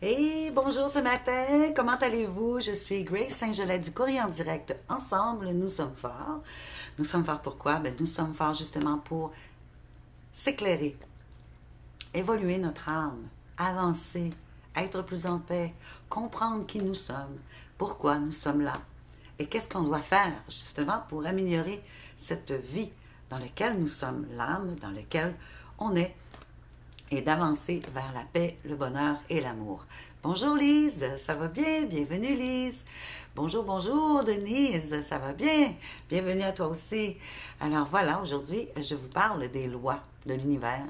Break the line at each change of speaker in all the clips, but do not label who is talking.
Et bonjour ce matin, comment allez-vous? Je suis Grace Saint-Gelais du Courrier en direct. Ensemble, nous sommes forts. Nous sommes forts pourquoi? Ben, nous sommes forts justement pour s'éclairer, évoluer notre âme, avancer, être plus en paix, comprendre qui nous sommes, pourquoi nous sommes là et qu'est-ce qu'on doit faire justement pour améliorer cette vie dans laquelle nous sommes, l'âme dans laquelle on est et d'avancer vers la paix, le bonheur et l'amour. Bonjour Lise, ça va bien? Bienvenue Lise. Bonjour, bonjour Denise, ça va bien? Bienvenue à toi aussi. Alors voilà, aujourd'hui, je vous parle des lois de l'univers.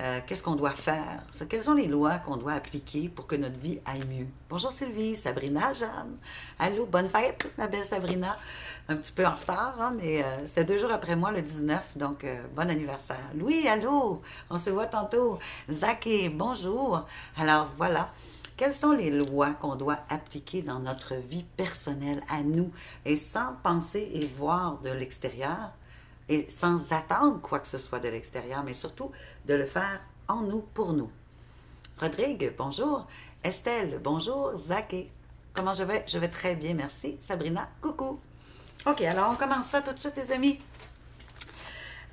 Euh, qu'est-ce qu'on doit faire? Quelles sont les lois qu'on doit appliquer pour que notre vie aille mieux? Bonjour Sylvie, Sabrina, Jeanne. Allô, bonne fête, ma belle Sabrina. Un petit peu en retard, hein, mais euh, c'est deux jours après moi, le 19, donc euh, bon anniversaire. Louis, allô, on se voit tantôt. Zaki, bonjour. Alors voilà. Quelles sont les lois qu'on doit appliquer dans notre vie personnelle à nous? Et sans penser et voir de l'extérieur? Et sans attendre quoi que ce soit de l'extérieur, mais surtout de le faire en nous, pour nous. Rodrigue, bonjour. Estelle, bonjour. Zaké, comment je vais? Je vais très bien, merci. Sabrina, coucou. OK, alors on commence ça tout de suite, les amis.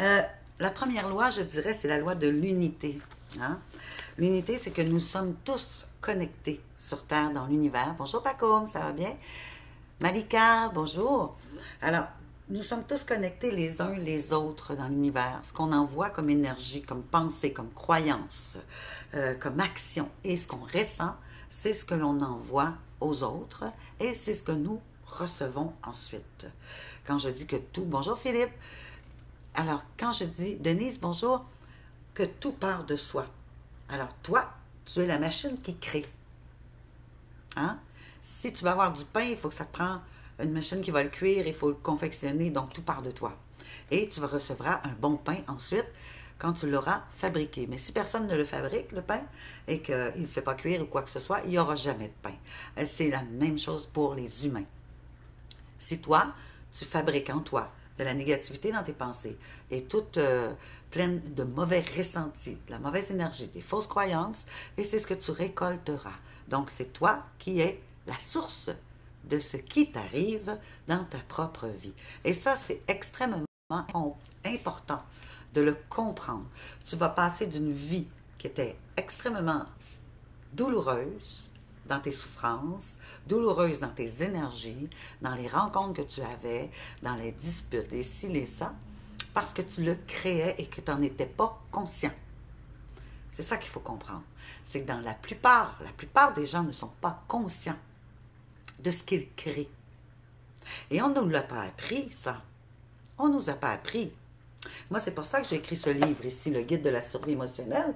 Euh, la première loi, je dirais, c'est la loi de l'unité. Hein? L'unité, c'est que nous sommes tous connectés sur Terre, dans l'univers. Bonjour Paco, ça va bien? Malika, bonjour. Alors, nous sommes tous connectés les uns les autres dans l'univers. Ce qu'on envoie comme énergie, comme pensée, comme croyance, euh, comme action et ce qu'on ressent, c'est ce que l'on envoie aux autres et c'est ce que nous recevons ensuite. Quand je dis que tout, bonjour Philippe, alors quand je dis, Denise, bonjour, que tout part de soi. Alors toi, tu es la machine qui crée. Hein? Si tu vas avoir du pain, il faut que ça te prend une machine qui va le cuire, il faut le confectionner, donc tout part de toi. Et tu recevras un bon pain ensuite quand tu l'auras fabriqué. Mais si personne ne le fabrique, le pain, et qu'il ne fait pas cuire ou quoi que ce soit, il n'y aura jamais de pain. Euh, c'est la même chose pour les humains. Si toi, tu fabriques en toi de la négativité dans tes pensées et toute euh, pleine de mauvais ressentis, de la mauvaise énergie, des fausses croyances, et c'est ce que tu récolteras. Donc c'est toi qui es la source de ce qui t'arrive dans ta propre vie. Et ça, c'est extrêmement important de le comprendre. Tu vas passer d'une vie qui était extrêmement douloureuse dans tes souffrances, douloureuse dans tes énergies, dans les rencontres que tu avais, dans les disputes, les ci, les ça, parce que tu le créais et que tu n'en étais pas conscient. C'est ça qu'il faut comprendre. C'est que dans la plupart, la plupart des gens ne sont pas conscients de ce qu'il crée. Et on ne nous l'a pas appris, ça. On ne nous a pas appris. Moi, c'est pour ça que j'ai écrit ce livre ici, le guide de la survie émotionnelle.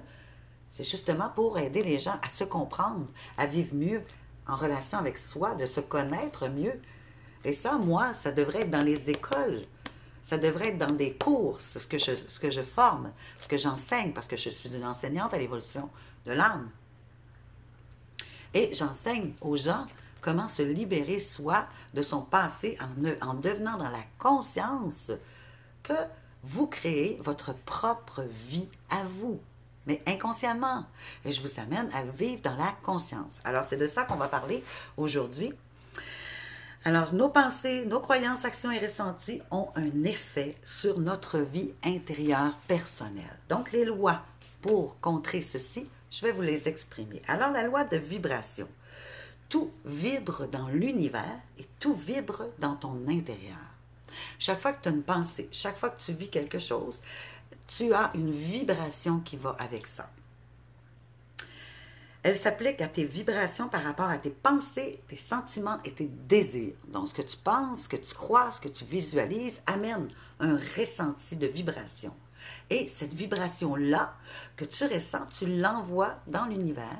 C'est justement pour aider les gens à se comprendre, à vivre mieux en relation avec soi, de se connaître mieux. Et ça, moi, ça devrait être dans les écoles. Ça devrait être dans des cours, ce que je, ce que je forme, ce que j'enseigne, parce que je suis une enseignante à l'évolution de l'âme. Et j'enseigne aux gens comment se libérer soi de son passé en, en devenant dans la conscience que vous créez votre propre vie à vous, mais inconsciemment. Et je vous amène à vivre dans la conscience. Alors, c'est de ça qu'on va parler aujourd'hui. Alors, nos pensées, nos croyances, actions et ressentis ont un effet sur notre vie intérieure personnelle. Donc, les lois pour contrer ceci, je vais vous les exprimer. Alors, la loi de vibration tout vibre dans l'univers et tout vibre dans ton intérieur. Chaque fois que tu as une pensée, chaque fois que tu vis quelque chose, tu as une vibration qui va avec ça. Elle s'applique à tes vibrations par rapport à tes pensées, tes sentiments et tes désirs. Donc, ce que tu penses, ce que tu crois, ce que tu visualises amène un ressenti de vibration. Et cette vibration-là que tu ressens, tu l'envoies dans l'univers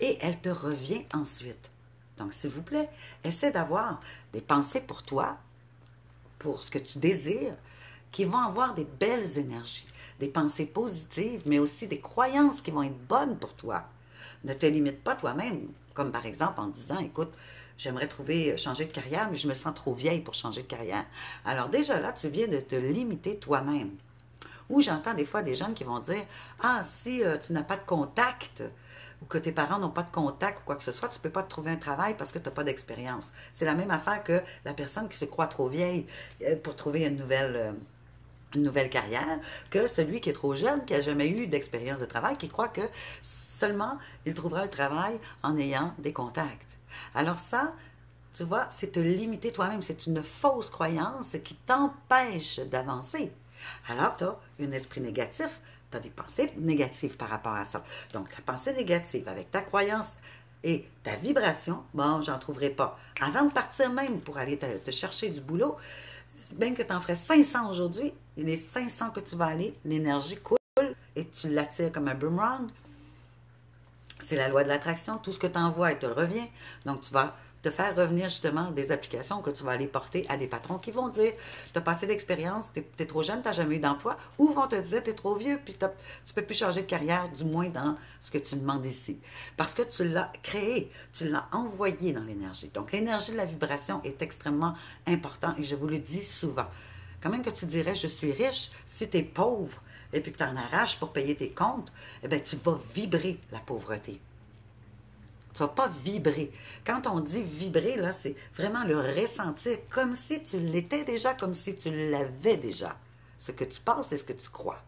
et elle te revient ensuite. Donc, s'il vous plaît, essaie d'avoir des pensées pour toi, pour ce que tu désires, qui vont avoir des belles énergies, des pensées positives, mais aussi des croyances qui vont être bonnes pour toi. Ne te limite pas toi-même, comme par exemple en disant, écoute, j'aimerais trouver, changer de carrière, mais je me sens trop vieille pour changer de carrière. Alors déjà là, tu viens de te limiter toi-même. Ou j'entends des fois des jeunes qui vont dire, ah, si euh, tu n'as pas de contact, ou que tes parents n'ont pas de contact ou quoi que ce soit, tu ne peux pas te trouver un travail parce que tu n'as pas d'expérience. C'est la même affaire que la personne qui se croit trop vieille euh, pour trouver une nouvelle, euh, une nouvelle carrière, que celui qui est trop jeune, qui n'a jamais eu d'expérience de travail, qui croit que seulement il trouvera le travail en ayant des contacts. Alors ça, tu vois, c'est te limiter toi-même. C'est une fausse croyance qui t'empêche d'avancer. Alors, tu as un esprit négatif, tu as des pensées négatives par rapport à ça. Donc, la pensée négative avec ta croyance et ta vibration, bon, j'en trouverai pas. Avant de partir même pour aller te, chercher du boulot, même que tu en ferais 500 aujourd'hui, les 500 que tu vas aller, l'énergie coule et tu l'attires comme un boomerang. C'est la loi de l'attraction. Tout ce que tu envoies, elle te revient. Donc, tu vas te faire revenir justement des applications que tu vas aller porter à des patrons qui vont dire Tu as passé d'expérience, tu es, trop jeune, tu n'as jamais eu d'emploi, ou vont te dire Tu es trop vieux, puis tu ne peux plus changer de carrière, du moins dans ce que tu demandes ici. Parce que tu l'as créé, tu l'as envoyé dans l'énergie. Donc, l'énergie de la vibration est extrêmement importante et je vous le dis souvent. Quand même que tu dirais Je suis riche, si tu es pauvre et puis que tu en arraches pour payer tes comptes, eh bien, tu vas vibrer la pauvreté. Tu pas vibrer. Quand on dit vibrer, là, c'est vraiment le ressentir comme si tu l'étais déjà, comme si tu l'avais déjà. Ce que tu penses et ce que tu crois.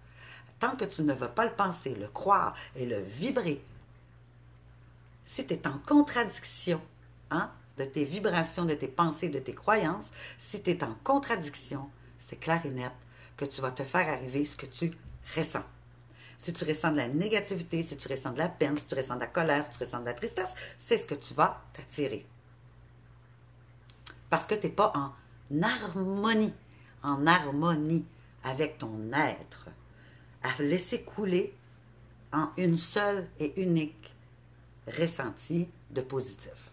Tant que tu ne vas pas le penser, le croire et le vibrer, si tu es en contradiction hein, de tes vibrations, de tes pensées, de tes croyances, si tu es en contradiction, c'est clair et net que tu vas te faire arriver ce que tu ressens si tu ressens de la négativité, si tu ressens de la peine, si tu ressens de la colère, si tu ressens de la tristesse, c'est ce que tu vas t'attirer. Parce que tu n'es pas en harmonie, en harmonie avec ton être, à laisser couler en une seule et unique ressenti de positif.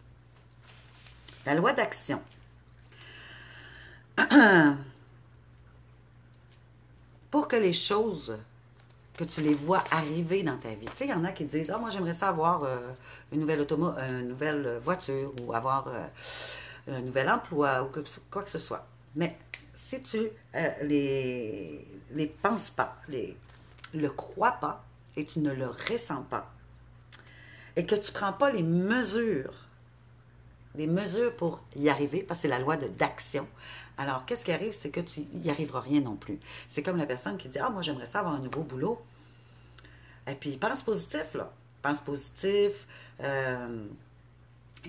La loi d'action. Pour que les choses que tu les vois arriver dans ta vie. Il y en a qui disent Ah, moi, j'aimerais ça avoir euh, une, nouvelle automo une nouvelle voiture ou avoir euh, un nouvel emploi ou quoi que ce soit. Mais si tu euh, les, les penses pas, les le crois pas et tu ne le ressens pas, et que tu ne prends pas les mesures, les mesures pour y arriver, parce que c'est la loi d'action. Alors, qu'est-ce qui arrive? C'est que tu n'y arriveras rien non plus. C'est comme la personne qui dit Ah, moi, j'aimerais ça avoir un nouveau boulot. Et puis, pense positif, là. Pense positif. Euh,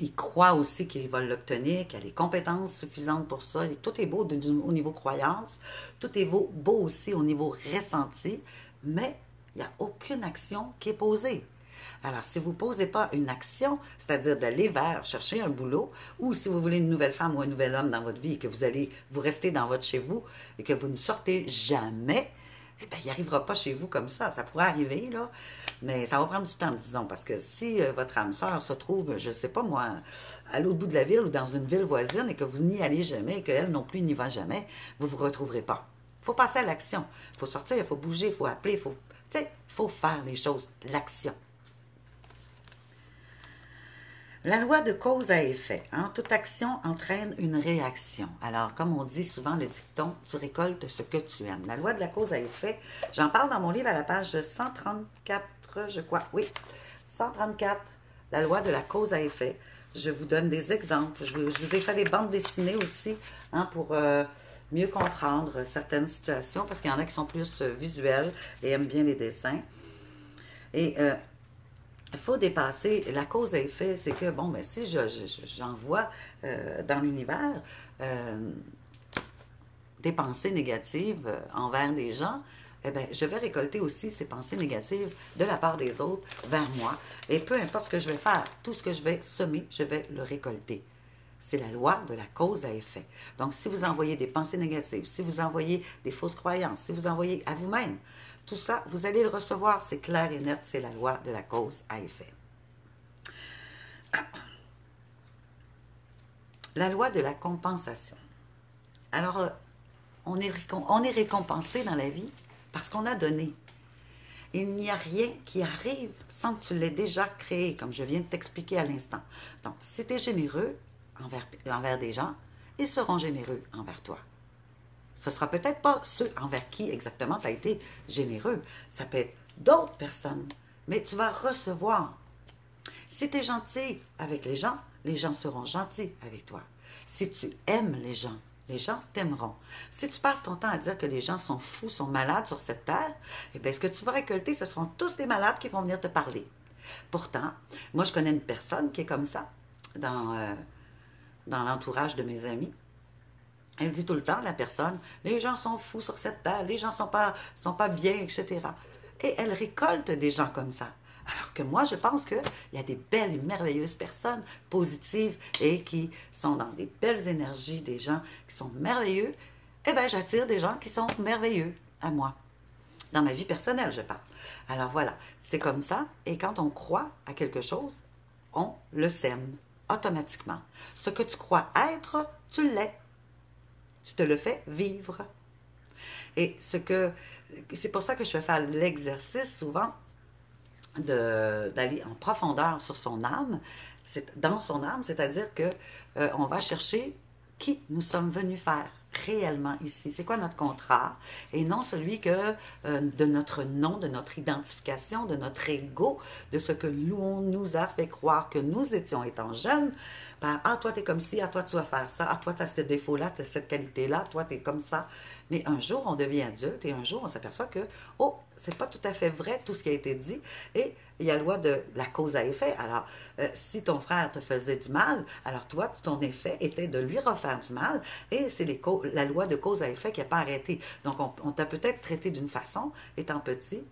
il croit aussi qu'il va l'obtenir, qu'il a les compétences suffisantes pour ça. tout est beau au niveau croyance. Tout est beau, beau aussi au niveau ressenti. Mais il n'y a aucune action qui est posée. Alors, si vous ne posez pas une action, c'est-à-dire d'aller vers chercher un boulot, ou si vous voulez une nouvelle femme ou un nouvel homme dans votre vie et que vous allez vous rester dans votre chez vous et que vous ne sortez jamais, eh bien, il n'arrivera pas chez vous comme ça. Ça pourrait arriver, là, mais ça va prendre du temps, disons, parce que si euh, votre âme sœur se trouve, je ne sais pas moi, à l'autre bout de la ville ou dans une ville voisine et que vous n'y allez jamais et qu'elle non plus n'y va jamais, vous ne vous retrouverez pas. Il faut passer à l'action. Il faut sortir, il faut bouger, il faut appeler, il faut, faut faire les choses, l'action. La loi de cause à effet. Hein? Toute action entraîne une réaction. Alors, comme on dit souvent le dicton, tu récoltes ce que tu aimes. La loi de la cause à effet, j'en parle dans mon livre à la page 134, je crois. Oui, 134, la loi de la cause à effet. Je vous donne des exemples. Je vous, ai fait des bandes dessinées aussi hein, pour euh, mieux comprendre certaines situations parce qu'il y en a qui sont plus euh, visuels et aiment bien les dessins. Et euh, il faut dépasser la cause et effet. C'est que, bon, ben, si j'envoie euh, dans l'univers euh, des pensées négatives euh, envers des gens, eh bien, je vais récolter aussi ces pensées négatives de la part des autres vers moi. Et peu importe ce que je vais faire, tout ce que je vais semer, je vais le récolter. C'est la loi de la cause à effet. Donc, si vous envoyez des pensées négatives, si vous envoyez des fausses croyances, si vous envoyez à vous-même, tout ça, vous allez le recevoir, c'est clair et net, c'est la loi de la cause à effet. La loi de la compensation. Alors, euh, on est, récompensé dans la vie parce qu'on a donné. Il n'y a rien qui arrive sans que tu l'aies déjà créé, comme je viens de t'expliquer à l'instant. Donc, si tu es généreux envers, envers des gens, ils seront généreux envers toi. Ce sera peut-être pas ceux envers qui exactement tu as été généreux. Ça peut être d'autres personnes. Mais tu vas recevoir Si tu es gentil avec les gens, les gens seront gentils avec toi. Si tu aimes les gens, les gens t'aimeront. Si tu passes ton temps à dire que les gens sont fous, sont malades sur cette terre, eh bien, ce que tu vas récolter, ce seront tous des malades qui vont venir te parler. Pourtant, moi, je connais une personne qui est comme ça dans, euh, dans l'entourage de mes amis. Elle dit tout le temps, la personne, les gens sont fous sur cette terre, les gens sont pas, sont pas bien, etc. Et elle récolte des gens comme ça. Alors que moi, je pense qu'il y a des belles et merveilleuses personnes positives et qui sont dans des belles énergies, des gens qui sont merveilleux. Eh bien, j'attire des gens qui sont merveilleux à moi. Dans ma vie personnelle, je parle. Alors voilà, c'est comme ça. Et quand on croit à quelque chose, on le sème automatiquement. Ce que tu crois être, tu l'es. Tu te le fais vivre. Et ce que c'est pour ça que je vais faire l'exercice souvent d'aller en profondeur sur son âme, dans son âme, c'est-à-dire que euh, on va chercher qui nous sommes venus faire réellement ici? C'est quoi notre contrat? Et non celui que euh, de notre nom, de notre identification, de notre ego, de ce que nous on nous a fait croire que nous étions étant jeunes. Ben, ah, toi, tu es comme ci, ah, toi, tu vas faire ça, ah, toi, tu as ce défaut-là, tu as cette qualité-là, toi, tu es comme ça. Mais un jour, on devient adulte et un jour, on s'aperçoit que, oh, c'est pas tout à fait vrai tout ce qui a été dit. Et il y a la loi de la cause à effet. Alors, euh, si ton frère te faisait du mal, alors toi, ton effet était de lui refaire du mal. Et c'est la loi de cause à effet qui n'a pas arrêté. Donc, on t'a peut-être traité d'une façon, étant petit,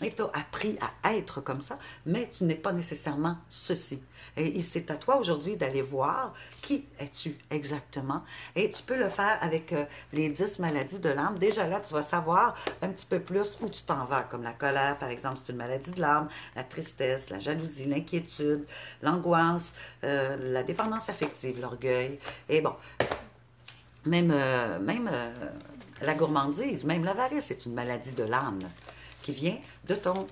et tu as appris à être comme ça, mais tu n'es pas nécessairement ceci. Et c'est à toi aujourd'hui d'aller voir qui es-tu exactement. Et tu peux le faire avec euh, les 10 maladies de l'âme. Déjà là, tu vas savoir un petit peu plus où tu t'en vas, comme la colère, par exemple, c'est une maladie de l'âme, la tristesse, la jalousie, l'inquiétude, l'angoisse, euh, la dépendance affective, l'orgueil. Et bon, même, euh, même la gourmandise, même l'avarice, c'est une maladie de l'âme qui vient de ton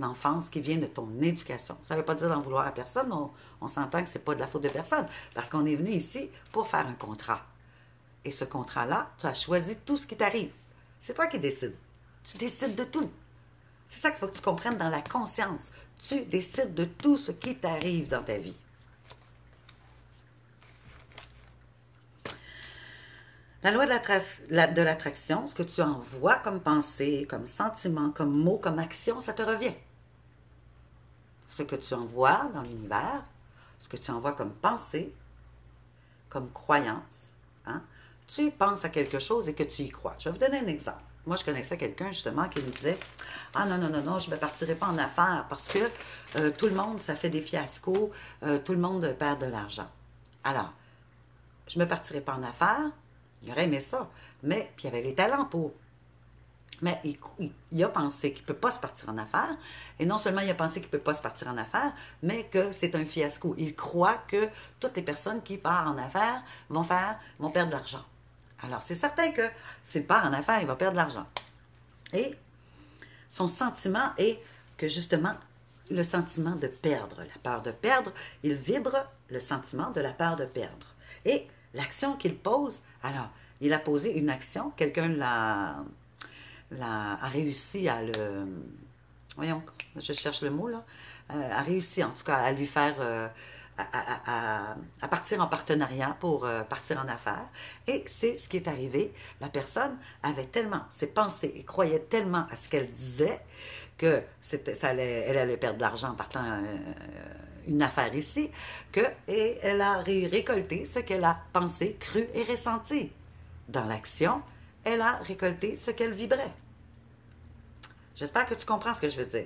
enfance, qui vient de ton éducation. Ça ne veut pas dire d'en vouloir à personne, on, s'entend que ce n'est pas de la faute de personne, parce qu'on est venu ici pour faire un contrat. Et ce contrat-là, tu as choisi tout ce qui t'arrive. C'est toi qui décides. Tu décides de tout. C'est ça qu'il faut que tu comprennes dans la conscience. Tu décides de tout ce qui t'arrive dans ta vie. La loi de l'attraction, ce que tu envoies comme pensée, comme sentiment, comme mot, comme action, ça te revient. Ce que tu envoies dans l'univers, ce que tu envoies comme pensée, comme croyance, hein, tu penses à quelque chose et que tu y crois. Je vais vous donner un exemple. Moi, je connaissais quelqu'un justement qui me disait Ah non, non, non, non, je ne me partirai pas en affaires parce que euh, tout le monde, ça fait des fiascos, euh, tout le monde perd de l'argent. Alors, je ne me partirai pas en affaires, il aurait aimé ça. Mais, puis il avait les talents pour. Mais il, a pensé qu'il ne peut pas se partir en affaires. Et non seulement il a pensé qu'il ne peut pas se partir en affaires, mais que c'est un fiasco. Il croit que toutes les personnes qui partent en affaires vont faire, vont perdre de l'argent. Alors, c'est certain que s'il part en affaires, il va perdre de l'argent. Et son sentiment est que justement, le sentiment de perdre, la peur de perdre, il vibre le sentiment de la peur de perdre. Et l'action qu'il pose, alors, il a posé une action, quelqu'un l'a, a réussi à le... Voyons, je cherche le mot là. Euh, a réussi en tout cas à lui faire... Euh, à, partir en partenariat pour euh, partir en affaires. Et c'est ce qui est arrivé. La personne avait tellement ses pensées et croyait tellement à ce qu'elle disait que ça allait, elle allait perdre de l'argent en partant une affaire ici, que, et elle a récolté ce qu'elle a pensé, cru et ressenti. Dans l'action, elle a récolté ce qu'elle vibrait. J'espère que tu comprends ce que je veux dire.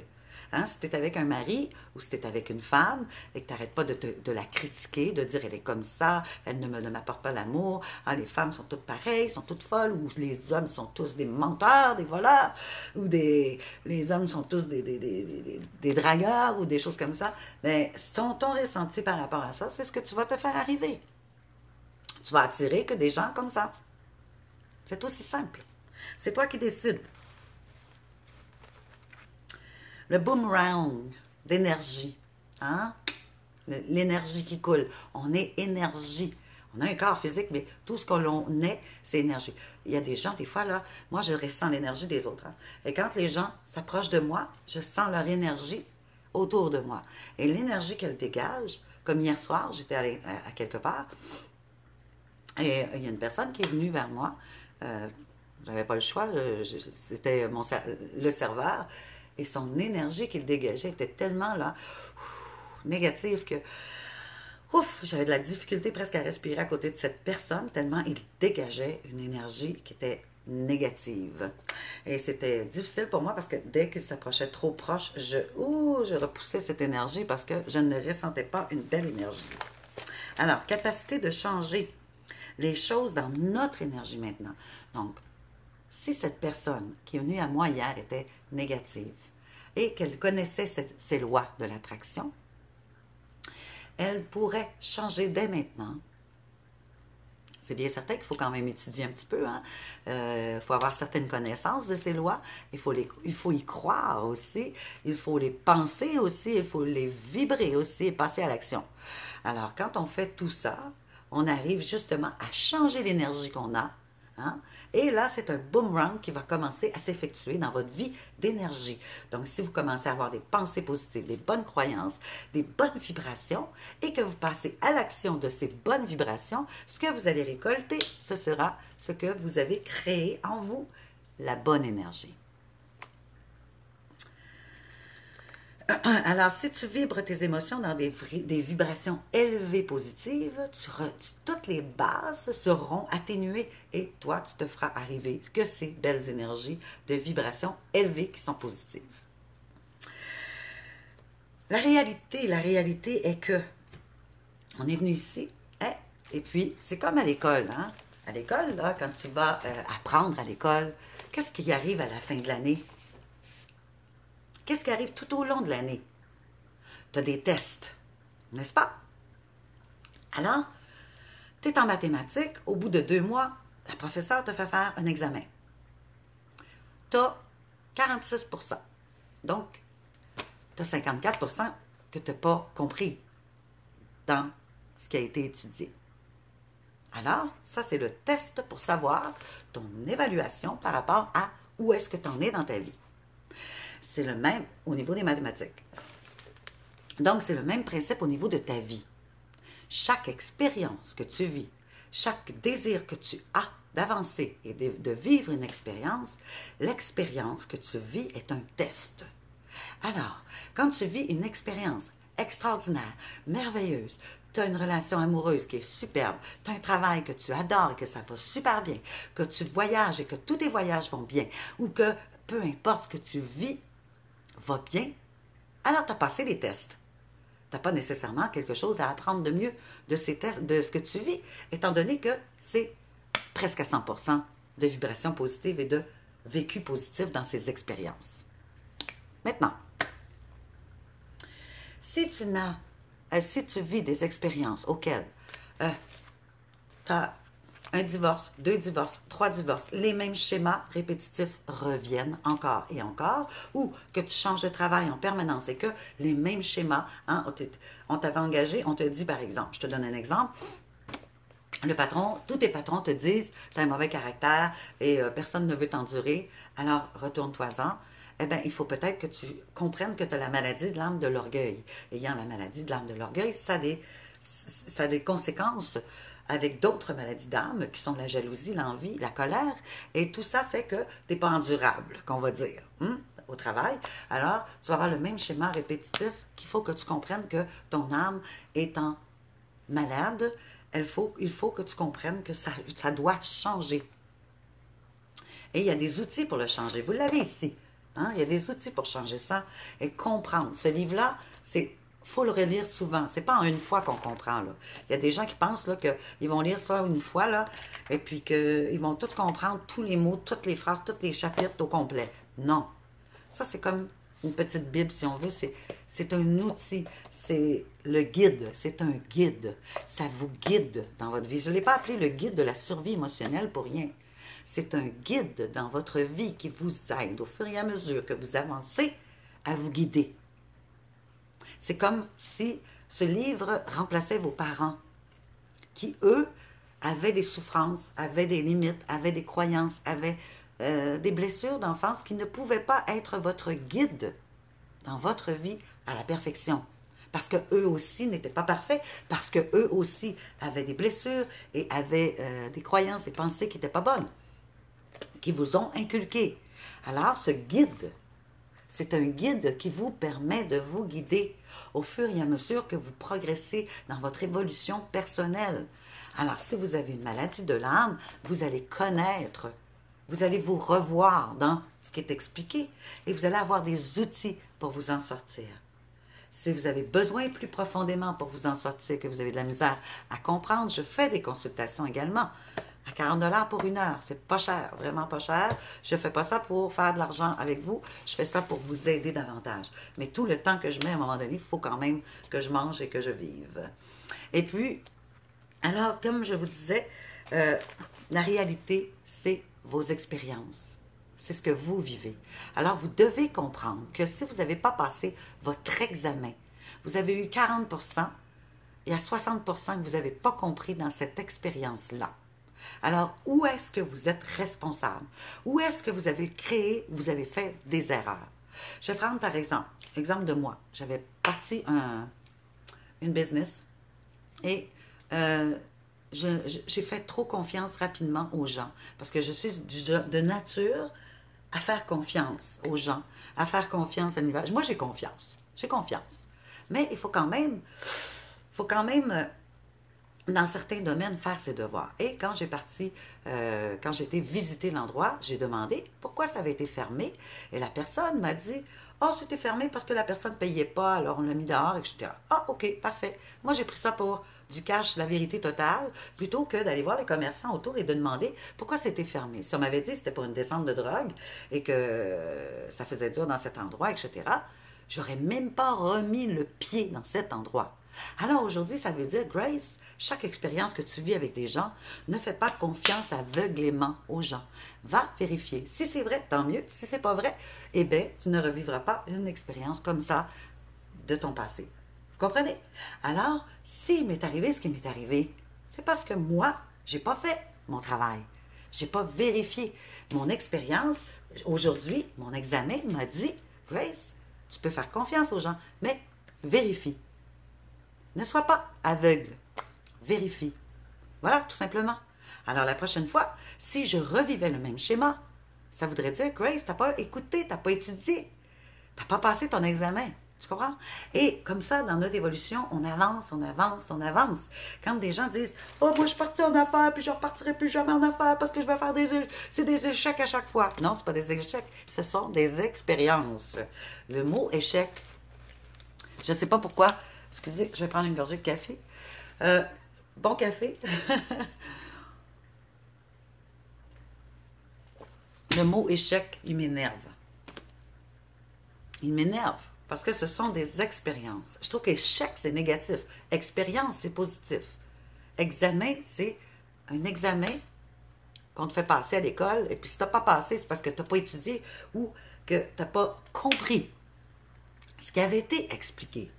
Hein, si tu es avec un mari ou si tu es avec une femme et que tu n'arrêtes pas de, la critiquer, de dire elle est comme ça, elle ne, m'apporte pas l'amour, ah, les femmes sont toutes pareilles, sont toutes folles, ou les hommes sont tous des menteurs, des voleurs, ou des, les hommes sont tous des, dragueurs ou des choses comme ça, mais son, ton ressenti par rapport à ça, c'est ce que tu vas te faire arriver. Tu vas attirer que des gens comme ça. C'est aussi simple. C'est toi qui décides le boomerang d'énergie. Hein? L'énergie qui coule. On est énergie. On a un corps physique, mais tout ce que l'on est, c'est énergie. Il y a des gens, des fois, là, moi, je ressens l'énergie des autres. Hein. Et quand les gens s'approchent de moi, je sens leur énergie autour de moi. Et l'énergie qu'elle dégage, comme hier soir, j'étais allée à, quelque part, et il y a une personne qui est venue vers moi. Euh, j'avais pas le choix, c'était mon le serveur, et son énergie qu'il dégageait était tellement là, négative que ouf, j'avais de la difficulté presque à respirer à côté de cette personne, tellement il dégageait une énergie qui était négative. Et c'était difficile pour moi parce que dès qu'il s'approchait trop proche, je, ouh, je repoussais cette énergie parce que je ne ressentais pas une belle énergie. Alors, capacité de changer les choses dans notre énergie maintenant. Donc, si cette personne qui est venue à moi hier était négative et qu'elle connaissait ces lois de l'attraction, elle pourrait changer dès maintenant. C'est bien certain qu'il faut quand même étudier un petit peu. Il hein. euh, faut avoir certaines connaissances de ces lois. Il faut, il faut y croire aussi. Il faut les penser aussi. Il faut les vibrer aussi et passer à l'action. Alors, quand on fait tout ça, on arrive justement à changer l'énergie qu'on a Hein? Et là, c'est un boomerang qui va commencer à s'effectuer dans votre vie d'énergie. Donc, si vous commencez à avoir des pensées positives, des bonnes croyances, des bonnes vibrations, et que vous passez à l'action de ces bonnes vibrations, ce que vous allez récolter, ce sera ce que vous avez créé en vous, la bonne énergie. Alors, si tu vibres tes émotions dans des, vibrations élevées positives, toutes les bases seront atténuées et toi, tu te feras arriver que ces belles énergies de vibrations élevées qui sont positives. La réalité, la réalité est que on est venu ici, hein, et puis c'est comme à l'école, hein? À l'école, quand tu vas euh, apprendre à l'école, qu'est-ce qui arrive à la fin de l'année? Qu'est-ce qui arrive tout au long de l'année? Tu as des tests, n'est-ce pas? Alors, tu es en mathématiques, au bout de deux mois, la professeure te fait faire un examen. Tu as 46% Donc, tu as 54% que tu n'as pas compris dans ce qui a été étudié. Alors, ça, c'est le test pour savoir ton évaluation par rapport à où est-ce que tu en es dans ta vie. C'est le même au niveau des mathématiques. Donc, c'est le même principe au niveau de ta vie. Chaque expérience que tu vis, chaque désir que tu as d'avancer et de, vivre une expérience, l'expérience que tu vis est un test. Alors, quand tu vis une expérience extraordinaire, merveilleuse, tu as une relation amoureuse qui est superbe, tu as un travail que tu adores et que ça va super bien, que tu voyages et que tous tes voyages vont bien, ou que peu importe ce que tu vis, va bien, alors tu as passé les tests. Tu n'as pas nécessairement quelque chose à apprendre de mieux de ces tests, de ce que tu vis, étant donné que c'est presque à 100% de vibrations positives et de vécu positif dans ces expériences. Maintenant, si tu n'as, euh, si vis des expériences auxquelles euh, tu as un divorce, deux divorces, trois divorces, les mêmes schémas répétitifs reviennent encore et encore, ou que tu changes de travail en permanence et que les mêmes schémas, hein, on t'avait engagé, on te dit par exemple, je te donne un exemple, le patron, tous tes patrons te disent, tu as un mauvais caractère et euh, personne ne veut t'endurer, alors retourne-toi-en. Eh bien, il faut peut-être que tu comprennes que tu as la maladie de l'âme de l'orgueil. Ayant la maladie de l'âme de l'orgueil, ça des, ça a des conséquences avec d'autres maladies d'âme qui sont la jalousie, l'envie, la colère. Et tout ça fait que tu n'es pas endurable, qu'on va dire, hein, au travail. Alors, tu vas avoir le même schéma répétitif qu'il faut que tu comprennes que ton âme étant malade, il faut, il faut que tu comprennes que ça, ça doit changer. Et il y a des outils pour le changer. Vous l'avez ici. Hein? Il y a des outils pour changer ça et comprendre. Ce livre-là, c'est faut le relire souvent. C'est pas en une fois qu'on comprend. Il y a des gens qui pensent qu'ils vont lire ça une fois là, et puis qu'ils vont tout comprendre, tous les mots, toutes les phrases, tous les chapitres au complet. Non. Ça, c'est comme une petite Bible, si on veut. C'est un outil. C'est le guide. C'est un guide. Ça vous guide dans votre vie. Je ne l'ai pas appelé le guide de la survie émotionnelle pour rien. C'est un guide dans votre vie qui vous aide au fur et à mesure que vous avancez à vous guider. C'est comme si ce livre remplaçait vos parents, qui, eux, avaient des souffrances, avaient des limites, avaient des croyances, avaient euh, des blessures d'enfance qui ne pouvaient pas être votre guide dans votre vie à la perfection. Parce que eux aussi n'étaient pas parfaits, parce que eux aussi avaient des blessures et avaient euh, des croyances et pensées qui n'étaient pas bonnes, qui vous ont inculquées. Alors, ce guide, c'est un guide qui vous permet de vous guider au fur et à mesure que vous progressez dans votre évolution personnelle. Alors, si vous avez une maladie de l'âme, vous allez connaître, vous allez vous revoir dans ce qui est expliqué et vous allez avoir des outils pour vous en sortir. Si vous avez besoin plus profondément pour vous en sortir, que vous avez de la misère à comprendre, je fais des consultations également à 40 dollars pour une heure. C'est pas cher, vraiment pas cher. Je fais pas ça pour faire de l'argent avec vous. Je fais ça pour vous aider davantage. Mais tout le temps que je mets à un moment donné, il faut quand même que je mange et que je vive. Et puis, alors, comme je vous disais, euh, la réalité, c'est vos expériences. C'est ce que vous vivez. Alors, vous devez comprendre que si vous n'avez pas passé votre examen, vous avez eu 40% il y a 60% que vous n'avez pas compris dans cette expérience-là. Alors, où est-ce que vous êtes responsable? Où est-ce que vous avez créé, vous avez fait des erreurs? Je vais prendre par exemple, exemple de moi. J'avais parti un, une business et euh, j'ai fait trop confiance rapidement aux gens parce que je suis de nature à faire confiance aux gens, à faire confiance à l'univers. Moi, j'ai confiance. J'ai confiance. Mais il faut quand même, faut quand même euh, dans certains domaines, faire ses devoirs. Et quand j'ai parti, euh, quand j'ai été visiter l'endroit, j'ai demandé pourquoi ça avait été fermé. Et la personne m'a dit Oh, c'était fermé parce que la personne ne payait pas, alors on l'a mis dehors, etc. Ah, OK, parfait. Moi, j'ai pris ça pour du cash, la vérité totale, plutôt que d'aller voir les commerçants autour et de demander pourquoi c'était fermé. Si on m'avait dit que c'était pour une descente de drogue et que ça faisait dur dans cet endroit, etc., j'aurais même pas remis le pied dans cet endroit. Alors aujourd'hui, ça veut dire, Grace, chaque expérience que tu vis avec des gens, ne fais pas confiance aveuglément aux gens. Va vérifier. Si c'est vrai, tant mieux. Si c'est pas vrai, eh bien, tu ne revivras pas une expérience comme ça de ton passé. Vous comprenez? Alors, s'il m'est arrivé ce qui m'est arrivé, c'est parce que moi, j'ai pas fait mon travail. J'ai pas vérifié mon expérience. Aujourd'hui, mon examen m'a dit, Grace, tu peux faire confiance aux gens, mais vérifie. Ne sois pas aveugle vérifie. Voilà, tout simplement. Alors la prochaine fois, si je revivais le même schéma, ça voudrait dire, Grace, t'as pas écouté, t'as pas étudié, t'as pas passé ton examen. Tu comprends? Et comme ça, dans notre évolution, on avance, on avance, on avance. Quand des gens disent Oh, moi, je suis en affaires, puis je ne repartirai plus jamais en affaires parce que je vais faire des c'est des échecs à chaque fois. Non, ce pas des échecs, ce sont des expériences. Le mot échec, je ne sais pas pourquoi. Excusez, je vais prendre une gorgée de café. Euh, Bon café. Le mot échec, il m'énerve. Il m'énerve parce que ce sont des expériences. Je trouve qu'échec, c'est négatif. Expérience, c'est positif. Examen, c'est un examen qu'on te fait passer à l'école. Et puis si tu n'as pas passé, c'est parce que tu n'as pas étudié ou que tu n'as pas compris ce qui avait été expliqué.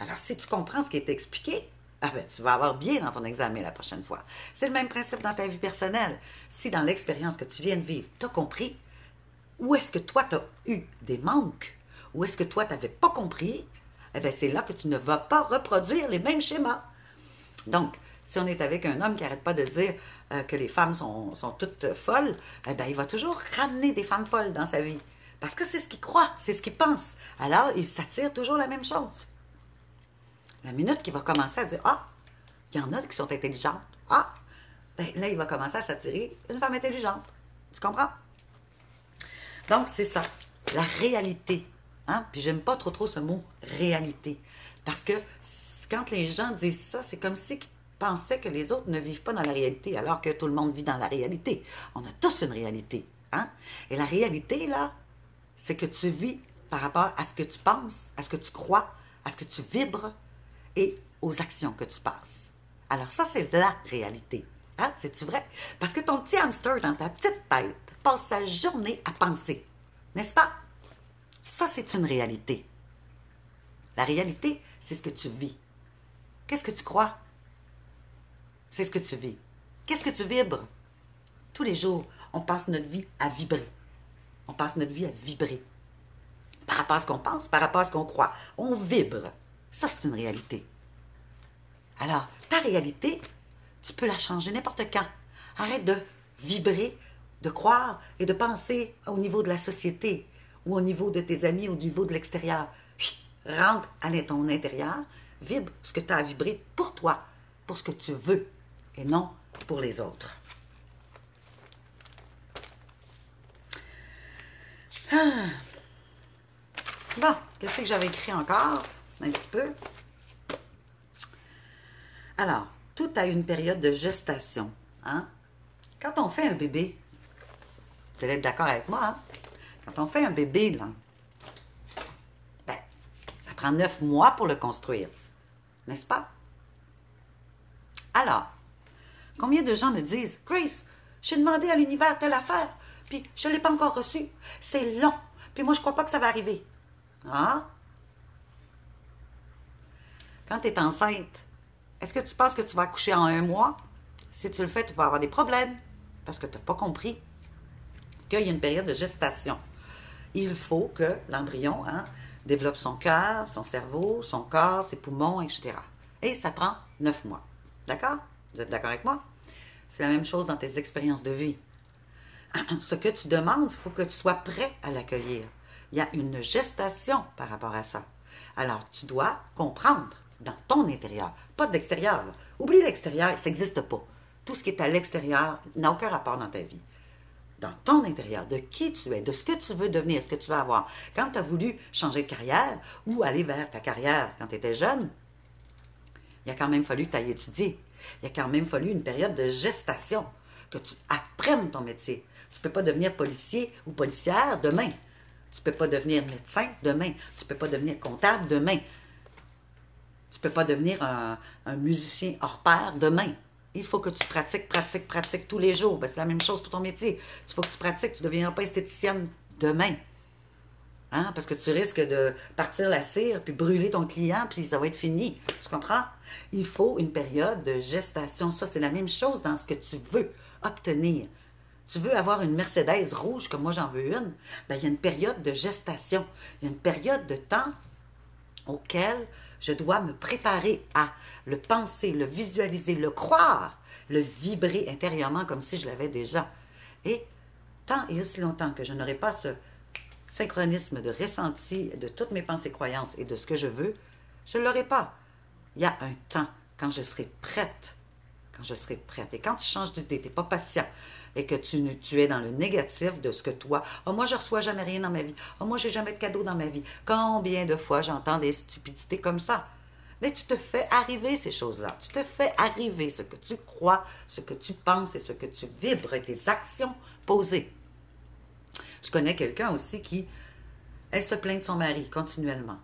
Alors, si tu comprends ce qui est expliqué, ah ben, tu vas avoir bien dans ton examen la prochaine fois. C'est le même principe dans ta vie personnelle. Si dans l'expérience que tu viens de vivre, tu as compris, où est-ce que toi, tu as eu des manques, où est-ce que toi, tu n'avais pas compris, eh bien, c'est là que tu ne vas pas reproduire les mêmes schémas. Donc, si on est avec un homme qui n'arrête pas de dire euh, que les femmes sont, toutes folles, eh bien, il va toujours ramener des femmes folles dans sa vie. Parce que c'est ce qu'il croit, c'est ce qu'il pense. Alors, il s'attire toujours la même chose. La minute qu'il va commencer à dire Ah, il y en a qui sont intelligentes. Ah, ben là, il va commencer à s'attirer une femme intelligente. Tu comprends? Donc, c'est ça. La réalité. Hein? Puis, j'aime pas trop trop ce mot réalité. Parce que quand les gens disent ça, c'est comme s'ils pensaient que les autres ne vivent pas dans la réalité, alors que tout le monde vit dans la réalité. On a tous une réalité. Hein? Et la réalité, là, c'est que tu vis par rapport à ce que tu penses, à ce que tu crois, à ce que tu vibres, et aux actions que tu passes. Alors ça, c'est la réalité. Hein? C'est-tu vrai? Parce que ton petit hamster dans ta petite tête passe sa journée à penser. N'est-ce pas? Ça, c'est une réalité. La réalité, c'est ce que tu vis. Qu'est-ce que tu crois? C'est ce que tu vis. Qu'est-ce que tu vibres? Tous les jours, on passe notre vie à vibrer. On passe notre vie à vibrer. par rapport à ce qu'on pense, par rapport à ce qu'on croit. On vibre. Ça, c'est une réalité. Alors, ta réalité, tu peux la changer n'importe quand. Arrête de vibrer, de croire et de penser au niveau de la société ou au niveau de tes amis, au niveau de l'extérieur. Rentre à ton intérieur, vibre ce que tu as à vibrer pour toi, pour ce que tu veux et non pour les autres. Ah. Bon, qu'est-ce que j'avais écrit encore? Un petit peu. Alors, tout a une période de gestation. Hein? Quand on fait un bébé, vous allez être d'accord avec moi, hein? quand on fait un bébé, là, ben, ça prend neuf mois pour le construire. N'est-ce pas? Alors, combien de gens me disent, Grace, j'ai demandé à l'univers telle affaire, puis je ne l'ai pas encore reçu. C'est long, puis moi, je ne crois pas que ça va arriver. Ah? Quand tu es enceinte, est-ce que tu penses que tu vas accoucher en un mois? Si tu le fais, tu vas avoir des problèmes parce que tu n'as pas compris qu'il y a une période de gestation. Il faut que l'embryon hein, développe son cœur, son cerveau, son corps, ses poumons, etc. Et ça prend neuf mois. D'accord? Vous êtes d'accord avec moi? C'est la même chose dans tes expériences de vie. Ce que tu demandes, il faut que tu sois prêt à l'accueillir. Il y a une gestation par rapport à ça. Alors, tu dois comprendre dans ton intérieur, pas de l'extérieur. Oublie l'extérieur, ça n'existe pas. Tout ce qui est à l'extérieur n'a aucun rapport dans ta vie. Dans ton intérieur, de qui tu es, de ce que tu veux devenir, ce que tu veux avoir. Quand tu as voulu changer de carrière ou aller vers ta carrière quand tu étais jeune, il a quand même fallu que tu ailles étudier. Il a quand même fallu une période de gestation, que tu apprennes ton métier. Tu ne peux pas devenir policier ou policière demain. Tu ne peux pas devenir médecin demain. Tu ne peux pas devenir comptable demain. Tu ne peux pas devenir un, musicien hors pair demain. Il faut que tu pratiques, pratiques, pratiques tous les jours. Ben, c'est la même chose pour ton métier. Il faut que tu pratiques. Tu ne deviendras pas esthéticienne demain. Hein? Parce que tu risques de partir la cire, puis brûler ton client, puis ça va être fini. Tu comprends? Il faut une période de gestation. Ça, c'est la même chose dans ce que tu veux obtenir. Tu veux avoir une Mercedes rouge comme moi j'en veux une, ben, il y a une période de gestation. Il y a une période de temps auquel je dois me préparer à le penser, le visualiser, le croire, le vibrer intérieurement comme si je l'avais déjà. Et tant et aussi longtemps que je n'aurai pas ce synchronisme de ressenti de toutes mes pensées, croyances et de ce que je veux, je ne l'aurai pas. Il y a un temps quand je serai prête. Quand je serai prête. Et quand tu changes d'idée, tu n'es pas patient et que tu, es dans le négatif de ce que toi, oh, moi je reçois jamais rien dans ma vie, oh, moi j'ai jamais de cadeau dans ma vie. Combien de fois j'entends des stupidités comme ça? Mais tu te fais arriver ces choses-là. Tu te fais arriver ce que tu crois, ce que tu penses et ce que tu vibres, tes actions posées. Je connais quelqu'un aussi qui, elle se plaint de son mari continuellement.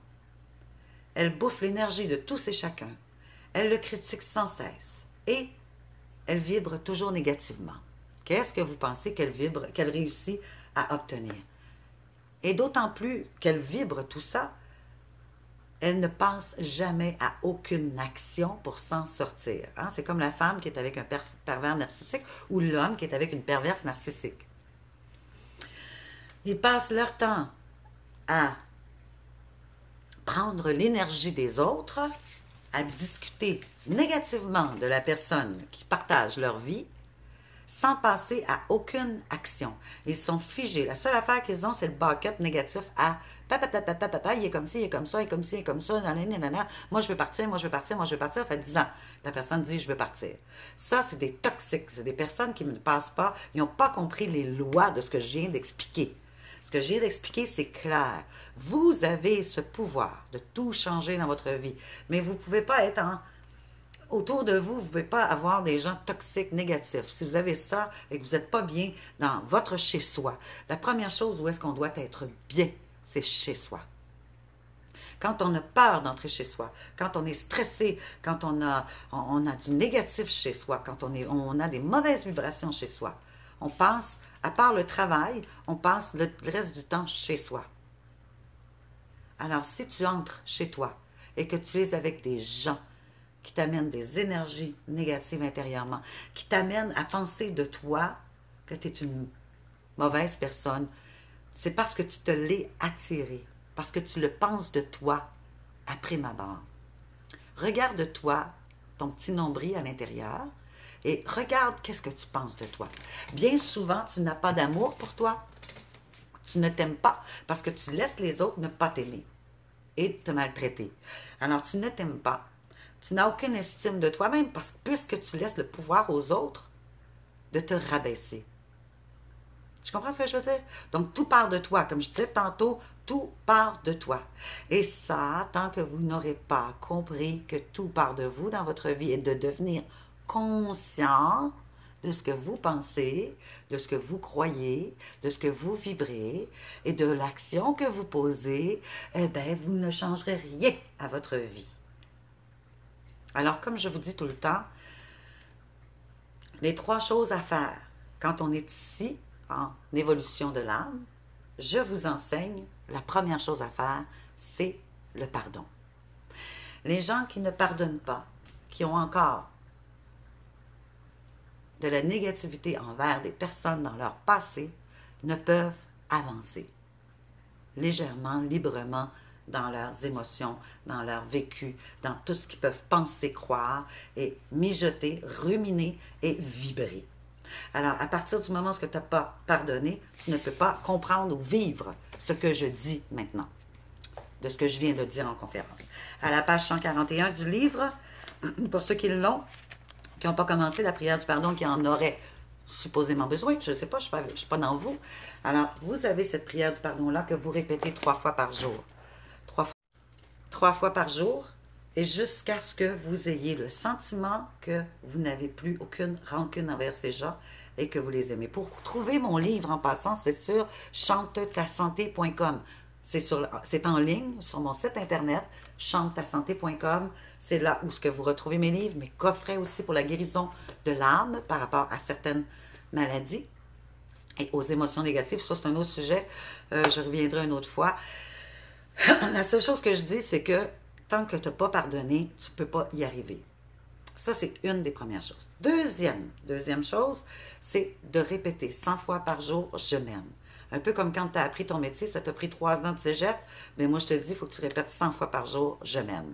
Elle bouffe l'énergie de tous et chacun. Elle le critique sans cesse. Et elle vibre toujours négativement. Qu'est-ce que vous pensez qu'elle vibre, qu'elle réussit à obtenir? Et d'autant plus qu'elle vibre tout ça, elle ne pense jamais à aucune action pour s'en sortir. Hein? C'est comme la femme qui est avec un pervers narcissique ou l'homme qui est avec une perverse narcissique. Ils passent leur temps à prendre l'énergie des autres, à discuter négativement de la personne qui partage leur vie, sans passer à aucune action. Ils sont figés. La seule affaire qu'ils ont, c'est le bucket négatif à il est comme ci, il est comme ça, il est comme ci, il est comme ça, moi je veux partir, moi je veux partir, moi je veux partir, ça fait 10 ans. La personne dit je veux partir. Ça, c'est des toxiques, c'est des personnes qui ne passent pas, ils n'ont pas compris les lois de ce que je viens d'expliquer. Ce que viens d'expliquer, c'est clair. Vous avez ce pouvoir de tout changer dans votre vie, mais vous ne pouvez pas être en autour de vous, vous ne pouvez pas avoir des gens toxiques, négatifs. Si vous avez ça et que vous n'êtes pas bien dans votre chez-soi, la première chose où est-ce qu'on doit être bien, c'est chez soi. Quand on a peur d'entrer chez soi, quand on est stressé, quand on a, on a du négatif chez soi, quand on, est, on a des mauvaises vibrations chez soi, on pense, à part le travail, on passe le reste du temps chez soi. Alors, si tu entres chez toi et que tu es avec des gens qui t'amènent des énergies négatives intérieurement, qui t'amènent à penser de toi que tu es une mauvaise personne, c'est parce que tu te l'es attiré. parce que tu le penses de toi après ma barre. Regarde-toi, ton petit nombril à l'intérieur, et regarde qu'est-ce que tu penses de toi. Bien souvent, tu n'as pas d'amour pour toi. Tu ne t'aimes pas parce que tu laisses les autres ne pas t'aimer et te maltraiter. Alors, tu ne t'aimes pas. Tu n'as aucune estime de toi-même parce que puisque tu laisses le pouvoir aux autres de te rabaisser. Tu comprends ce que je veux dire? Donc, tout part de toi. Comme je disais tantôt, tout part de toi. Et ça, tant que vous n'aurez pas compris que tout part de vous dans votre vie et de devenir conscient de ce que vous pensez, de ce que vous croyez, de ce que vous vibrez et de l'action que vous posez, eh bien, vous ne changerez rien à votre vie. Alors, comme je vous dis tout le temps, les trois choses à faire quand on est ici en évolution de l'âme, je vous enseigne, la première chose à faire, c'est le pardon. Les gens qui ne pardonnent pas, qui ont encore de la négativité envers des personnes dans leur passé ne peuvent avancer légèrement, librement dans leurs émotions, dans leur vécu, dans tout ce qu'ils peuvent penser, croire et mijoter, ruminer et vibrer. Alors, à partir du moment où tu n'as pas pardonné, tu ne peux pas comprendre ou vivre ce que je dis maintenant, de ce que je viens de dire en conférence. À la page 141 du livre, pour ceux qui l'ont, qui n'ont pas commencé la prière du pardon, qui en auraient supposément besoin. Je ne sais pas, je ne suis, pas dans vous. Alors, vous avez cette prière du pardon-là que vous répétez trois fois par jour. Trois fois, trois fois par jour, et jusqu'à ce que vous ayez le sentiment que vous n'avez plus aucune rancune envers ces gens et que vous les aimez. Pour trouver mon livre en passant, c'est sur chantetassanté.com. C'est en ligne sur mon site internet, chantetassanté.com. C'est là où que vous retrouvez mes livres, mes coffrets aussi pour la guérison de l'âme par rapport à certaines maladies et aux émotions négatives. Ça, c'est un autre sujet. Euh, je reviendrai une autre fois. la seule chose que je dis, c'est que tant que tu n'as pas pardonné, tu ne peux pas y arriver. Ça, c'est une des premières choses. Deuxième, deuxième chose, c'est de répéter 100 fois par jour, je m'aime. Un peu comme quand tu as appris ton métier, ça t'a pris trois ans de cégep, mais moi je te dis, il faut que tu répètes 100 fois par jour, je m'aime.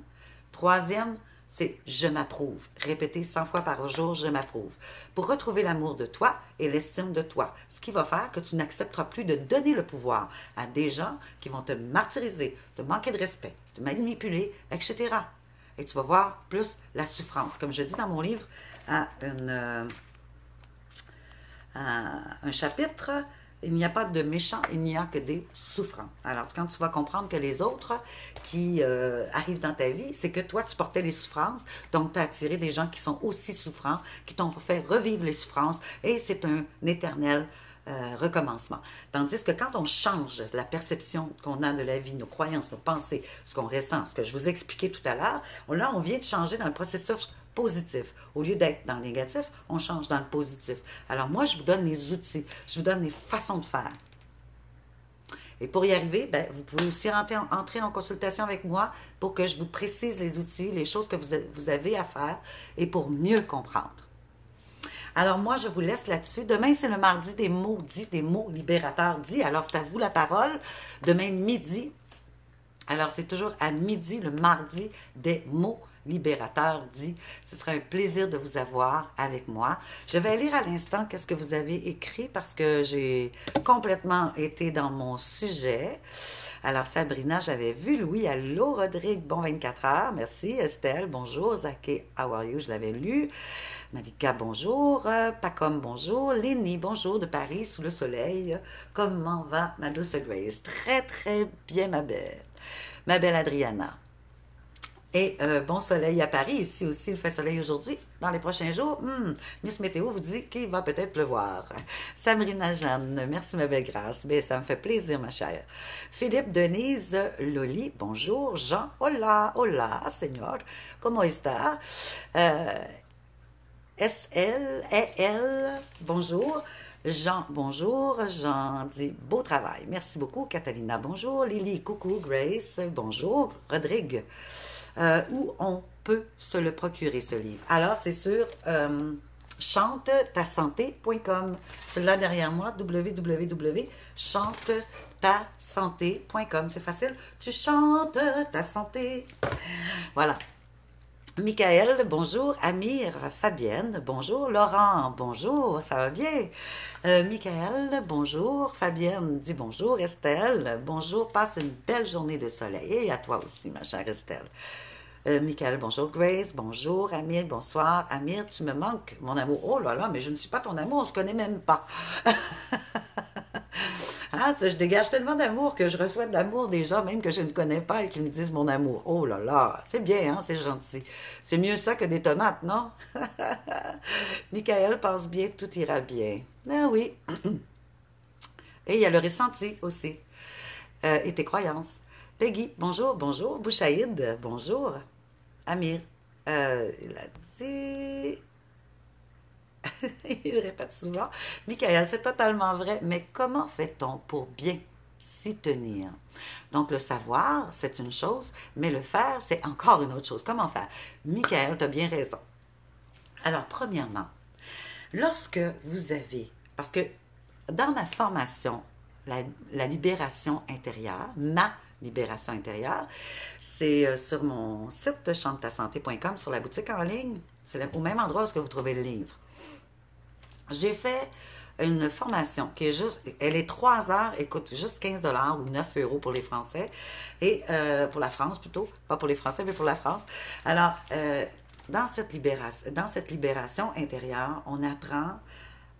Troisième, c'est je m'approuve. Répéter 100 fois par jour, je m'approuve. Pour retrouver l'amour de toi et l'estime de toi. Ce qui va faire que tu n'accepteras plus de donner le pouvoir à des gens qui vont te martyriser, te manquer de respect, te manipuler, etc. Et tu vas voir plus la souffrance. Comme je dis dans mon livre, à, euh, un chapitre, il n'y a pas de méchants, il n'y a que des souffrants. Alors, quand tu vas comprendre que les autres qui euh, arrivent dans ta vie, c'est que toi, tu portais les souffrances, donc tu as attiré des gens qui sont aussi souffrants, qui t'ont fait revivre les souffrances, et c'est un éternel euh, recommencement. Tandis que quand on change la perception qu'on a de la vie, nos croyances, nos pensées, ce qu'on ressent, ce que je vous expliquais tout à l'heure, là, on vient de changer dans le processus positif. Au lieu d'être dans le négatif, on change dans le positif. Alors moi, je vous donne les outils, je vous donne les façons de faire. Et pour y arriver, ben, vous pouvez aussi entrer en, consultation avec moi pour que je vous précise les outils, les choses que vous, vous avez à faire et pour mieux comprendre. Alors moi, je vous laisse là-dessus. Demain, c'est le mardi des mots dits, des mots libérateurs dits. Alors c'est à vous la parole. Demain, midi. Alors c'est toujours à midi, le mardi, des mots libérateur dit Ce sera un plaisir de vous avoir avec moi. Je vais lire à l'instant qu'est-ce que vous avez écrit parce que j'ai complètement été dans mon sujet. Alors, Sabrina, j'avais vu Louis. Allô, Rodrigue, bon 24 heures. Merci. Estelle, bonjour. Zake, how are you? Je l'avais lu. Malika, bonjour. Pacom, bonjour. Lénie, bonjour de Paris, sous le soleil. Comment va ma douce Grace? Très, très bien, ma belle. Ma belle Adriana. Et euh, bon soleil à Paris. Ici aussi, il fait soleil aujourd'hui. Dans les prochains jours, hmm, Miss Météo vous dit qu'il va peut-être pleuvoir. Sabrina Jeanne, merci ma belle grâce. Mais ça me fait plaisir, ma chère. Philippe Denise Loli, bonjour. Jean, hola, hola, Seigneur. Comment está? Euh, SL, EL, bonjour. Jean, bonjour. Jean dit beau travail. Merci beaucoup. Catalina, bonjour. Lily, coucou. Grace, bonjour. Rodrigue. Euh, où on peut se le procurer, ce livre. Alors, c'est sur euh, chantetasanté.com. Celui-là derrière moi, www.chante, ta santé.com. C'est facile. Tu chantes ta santé. Voilà. Michael, bonjour. Amir, Fabienne, bonjour. Laurent, bonjour. Ça va bien? Euh, Michael, bonjour. Fabienne dit bonjour. Estelle, bonjour. Passe une belle journée de soleil. Et à toi aussi, ma chère Estelle. Euh, Michael, bonjour. Grace, bonjour. Amir, bonsoir. Amir, tu me manques, mon amour. Oh là là, mais je ne suis pas ton amour, on se connaît même pas. Ah, je dégage tellement d'amour que je reçois de l'amour des gens, même que je ne connais pas et qui me disent mon amour. Oh là là, c'est bien, hein, c'est gentil. C'est mieux ça que des tomates, non? Michael pense bien, tout ira bien. Ah oui. Et il y a le ressenti aussi. Euh, et tes croyances. Peggy, bonjour, bonjour. Bouchaïd, bonjour. Amir, euh, il a dit il répète souvent. Michael, c'est totalement vrai, mais comment fait-on pour bien s'y tenir? Donc, le savoir, c'est une chose, mais le faire, c'est encore une autre chose. Comment faire? Michael, tu as bien raison. Alors, premièrement, lorsque vous avez, parce que dans ma formation, la, libération intérieure, ma libération intérieure, c'est euh, sur mon site chantasanté.com, sur la boutique en ligne. C'est au même endroit où vous trouvez le livre. J'ai fait une formation qui est juste, elle est 3 heures, elle coûte juste 15 dollars ou 9 euros pour les Français, et euh, pour la France plutôt, pas pour les Français, mais pour la France. Alors, euh, dans, cette libération, dans cette libération intérieure, on apprend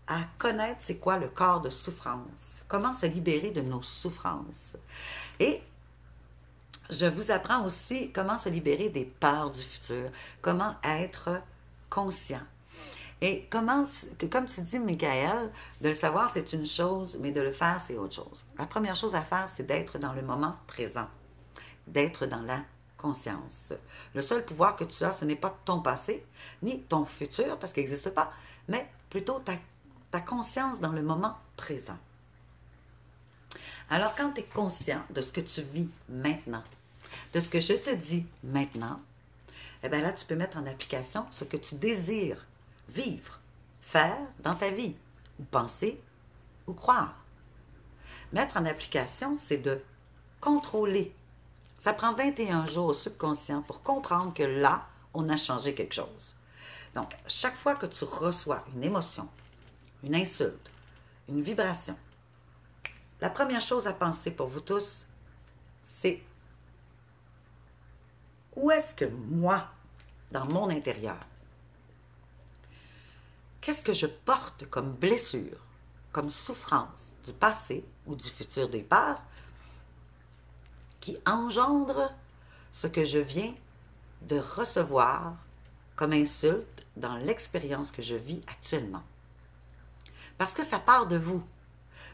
à connaître c'est quoi le corps de souffrance, comment se libérer de nos souffrances. Et je vous apprends aussi comment se libérer des peurs du futur, comment être conscient. Et comment, comme tu dis, Michael, de le savoir, c'est une chose, mais de le faire, c'est autre chose. La première chose à faire, c'est d'être dans le moment présent, d'être dans la conscience. Le seul pouvoir que tu as, ce n'est pas ton passé, ni ton futur, parce qu'il n'existe pas, mais plutôt ta, ta conscience dans le moment présent. Alors, quand tu es conscient de ce que tu vis maintenant, de ce que je te dis maintenant, eh bien là, tu peux mettre en application ce que tu désires vivre, faire dans ta vie, ou penser, ou croire. Mettre en application, c'est de contrôler. Ça prend 21 jours au subconscient pour comprendre que là, on a changé quelque chose. Donc, chaque fois que tu reçois une émotion, une insulte, une vibration, la première chose à penser pour vous tous, c'est où est-ce que moi, dans mon intérieur, Qu'est-ce que je porte comme blessure, comme souffrance du passé ou du futur départ qui engendre ce que je viens de recevoir comme insulte dans l'expérience que je vis actuellement? Parce que ça part de vous.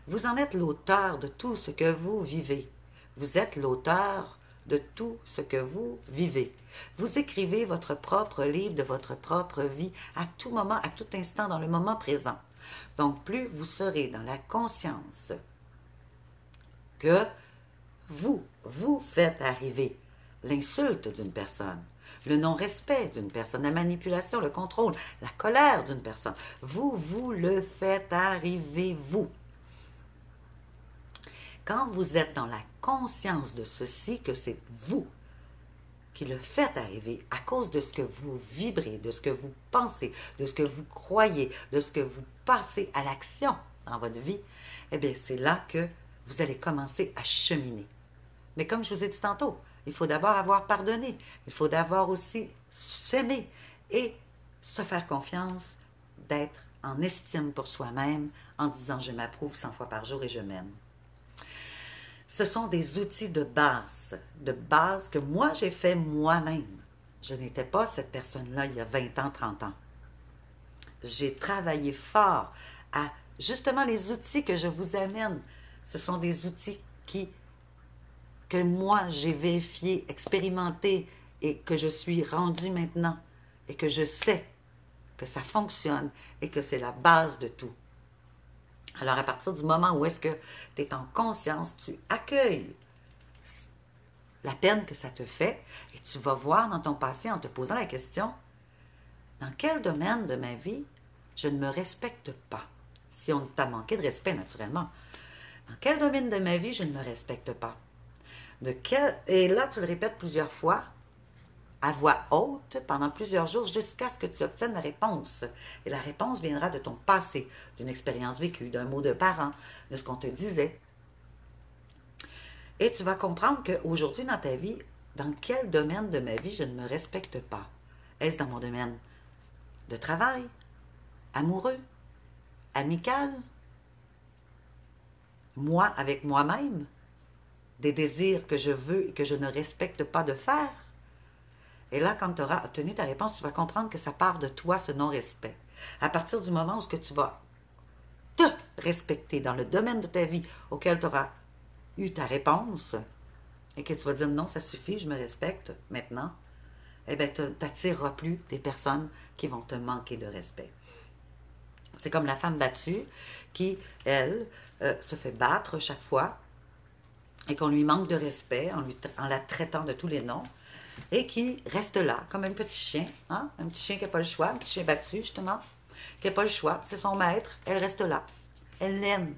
Vous en êtes l'auteur de tout ce que vous vivez. Vous êtes l'auteur de tout ce que vous vivez. Vous écrivez votre propre livre de votre propre vie à tout moment, à tout instant, dans le moment présent. Donc, plus vous serez dans la conscience que vous, vous faites arriver l'insulte d'une personne, le non-respect d'une personne, la manipulation, le contrôle, la colère d'une personne. Vous, vous le faites arriver, vous. Quand vous êtes dans la conscience de ceci, que c'est vous qui le faites arriver à cause de ce que vous vibrez, de ce que vous pensez, de ce que vous croyez, de ce que vous passez à l'action dans votre vie, eh bien, c'est là que vous allez commencer à cheminer. Mais comme je vous ai dit tantôt, il faut d'abord avoir pardonné, il faut d'abord aussi s'aimer et se faire confiance, d'être en estime pour soi-même en disant je m'approuve 100 fois par jour et je m'aime ce sont des outils de base, de base que moi j'ai fait moi-même. Je n'étais pas cette personne-là il y a 20 ans, 30 ans. J'ai travaillé fort à justement les outils que je vous amène. Ce sont des outils qui que moi j'ai vérifié, expérimenté et que je suis rendu maintenant et que je sais que ça fonctionne et que c'est la base de tout. Alors, à partir du moment où est-ce que tu es en conscience, tu accueilles la peine que ça te fait et tu vas voir dans ton passé en te posant la question, dans quel domaine de ma vie je ne me respecte pas? Si on t'a manqué de respect, naturellement. Dans quel domaine de ma vie je ne me respecte pas? De quel... Et là, tu le répètes plusieurs fois, à voix haute, pendant plusieurs jours, jusqu'à ce que tu obtiennes la réponse. Et la réponse viendra de ton passé, d'une expérience vécue, d'un mot de parent, de ce qu'on te disait. Et tu vas comprendre qu'aujourd'hui, dans ta vie, dans quel domaine de ma vie je ne me respecte pas? Est-ce dans mon domaine de travail, amoureux, amical, moi avec moi-même, des désirs que je veux et que je ne respecte pas de faire? Et là, quand tu auras obtenu ta réponse, tu vas comprendre que ça part de toi, ce non-respect. À partir du moment où ce que tu vas te respecter dans le domaine de ta vie auquel tu auras eu ta réponse, et que tu vas dire non, ça suffit, je me respecte maintenant, eh bien, tu n'attireras plus des personnes qui vont te manquer de respect. C'est comme la femme battue qui, elle, euh, se fait battre chaque fois et qu'on lui manque de respect en, la traitant de tous les noms et qui reste là comme un petit chien, hein? un petit chien qui n'a pas le choix, un petit chien battu justement, qui n'a pas le choix, c'est son maître, elle reste là. Elle l'aime.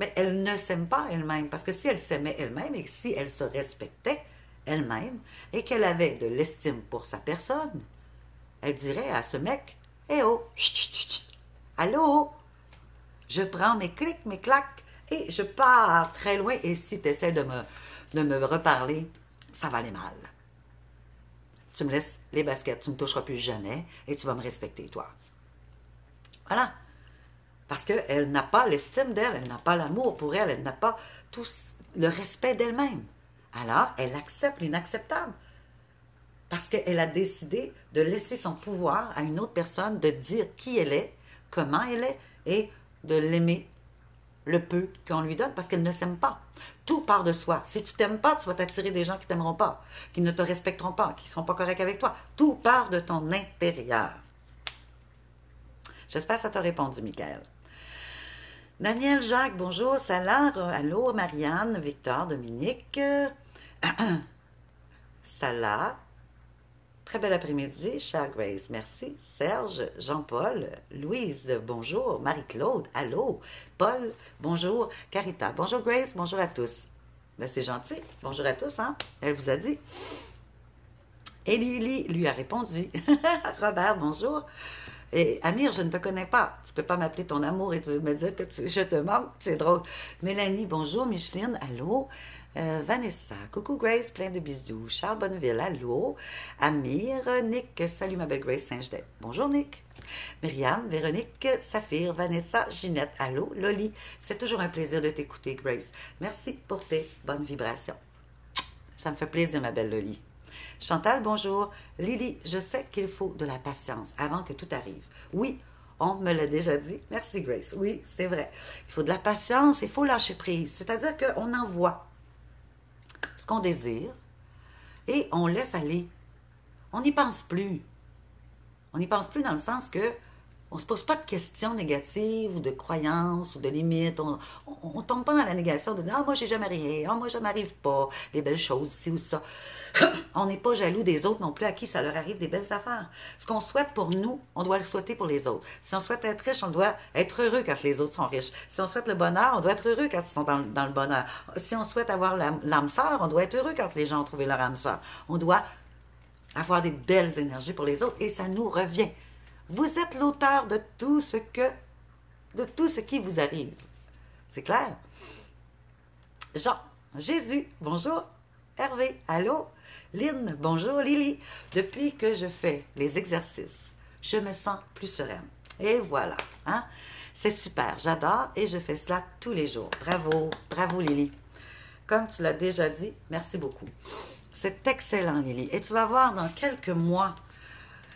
Mais elle ne s'aime pas elle-même, parce que si elle s'aimait elle-même et si elle se respectait elle-même et qu'elle avait de l'estime pour sa personne, elle dirait à ce mec, Eh oh, allô, je prends mes clics, mes claques et je pars très loin et si tu essaies de me, de me reparler, ça va aller mal. Tu me laisses les baskets, tu ne me toucheras plus jamais et tu vas me respecter, toi. Voilà. Parce qu'elle n'a pas l'estime d'elle, elle n'a pas l'amour pour elle, elle n'a pas tout le respect d'elle-même. Alors, elle accepte l'inacceptable. Parce qu'elle a décidé de laisser son pouvoir à une autre personne, de dire qui elle est, comment elle est, et de l'aimer le peu qu'on lui donne parce qu'elle ne s'aime pas. Tout part de soi. Si tu t'aimes pas, tu vas t'attirer des gens qui t'aimeront pas, qui ne te respecteront pas, qui ne seront pas corrects avec toi. Tout part de ton intérieur. J'espère que ça t'a répondu, Michael. Daniel, Jacques, bonjour. Salah, allô, Marianne, Victor, Dominique. Salah, Très bel après-midi, chère Grace. Merci. Serge, Jean-Paul, Louise, bonjour. Marie-Claude, allô. Paul, bonjour. Carita, bonjour Grace, bonjour à tous. Ben, c'est gentil. Bonjour à tous, hein? Elle vous a dit. Et Lily lui a répondu. Robert, bonjour. Amir, je ne te connais pas. Tu peux pas m'appeler ton amour et me dire que je te manque. C'est drôle. Mélanie, bonjour. Micheline, allô. Euh, Vanessa, coucou Grace, plein de bisous. Charles Bonneville, allô. Amir, Nick, salut ma belle Grace Saint-Gelais. Bonjour Nick. Myriam, Véronique, Saphir, Vanessa, Ginette, allô. Loli, c'est toujours un plaisir de t'écouter Grace. Merci pour tes bonnes vibrations. Ça me fait plaisir ma belle Loli. Chantal, bonjour. Lily, je sais qu'il faut de la patience avant que tout arrive. Oui, on me l'a déjà dit. Merci Grace. Oui, c'est vrai. Il faut de la patience, il faut lâcher prise. C'est-à-dire qu'on envoie ce qu'on désire, et on laisse aller. On n'y pense plus. On n'y pense plus dans le sens que on ne se pose pas de questions négatives ou de croyances ou de limites. On ne tombe pas dans la négation de dire Ah, moi, j'ai jamais rien. Ah, moi, je m'arrive pas. Les belles choses, ci ou ça. on n'est pas jaloux des autres non plus à qui ça leur arrive des belles affaires. Ce qu'on souhaite pour nous, on doit le souhaiter pour les autres. Si on souhaite être riche, on doit être heureux quand les autres sont riches. Si on souhaite le bonheur, on doit être heureux quand ils sont dans, le bonheur. Si on souhaite avoir l'âme sœur, on doit être heureux quand les gens ont trouvé leur âme sœur. On doit avoir des belles énergies pour les autres et ça nous revient. Vous êtes l'auteur de tout ce que, de tout ce qui vous arrive. C'est clair? Jean, Jésus, bonjour. Hervé, allô? Lynn, bonjour Lily. Depuis que je fais les exercices, je me sens plus sereine. Et voilà, hein? C'est super, j'adore et je fais cela tous les jours. Bravo, bravo Lily. Comme tu l'as déjà dit, merci beaucoup. C'est excellent Lily. Et tu vas voir dans quelques mois,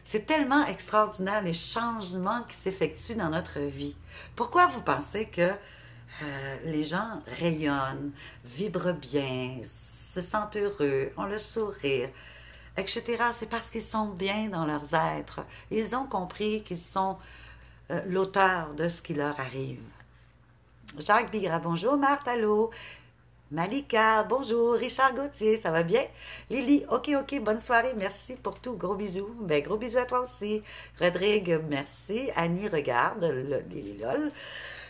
c'est tellement extraordinaire les changements qui s'effectuent dans notre vie. Pourquoi vous pensez que euh, les gens rayonnent, vibrent bien, se sentent heureux, ont le sourire, etc. C'est parce qu'ils sont bien dans leurs êtres. Ils ont compris qu'ils sont euh, l'auteur de ce qui leur arrive. Jacques Bigra, bonjour. Marthe, allô? Malika, bonjour. Richard Gauthier, ça va bien? Lily, ok, ok, bonne soirée, merci pour tout. Gros bisous. Ben, gros bisous à toi aussi. Rodrigue, merci. Annie, regarde, Lily Lol.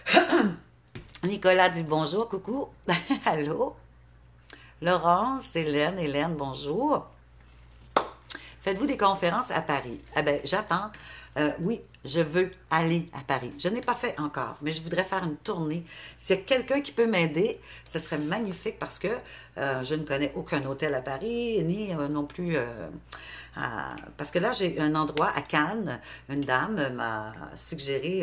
Nicolas dit bonjour, coucou, allô? Laurence, Hélène, Hélène, bonjour. Faites-vous des conférences à Paris? Eh bien, j'attends. Euh, oui, je veux aller à Paris. Je n'ai pas fait encore, mais je voudrais faire une tournée. S'il y a quelqu'un qui peut m'aider, ce serait magnifique parce que euh, je ne connais aucun hôtel à Paris, ni euh, non plus... parce que là, j'ai un endroit à Cannes. Une dame m'a suggéré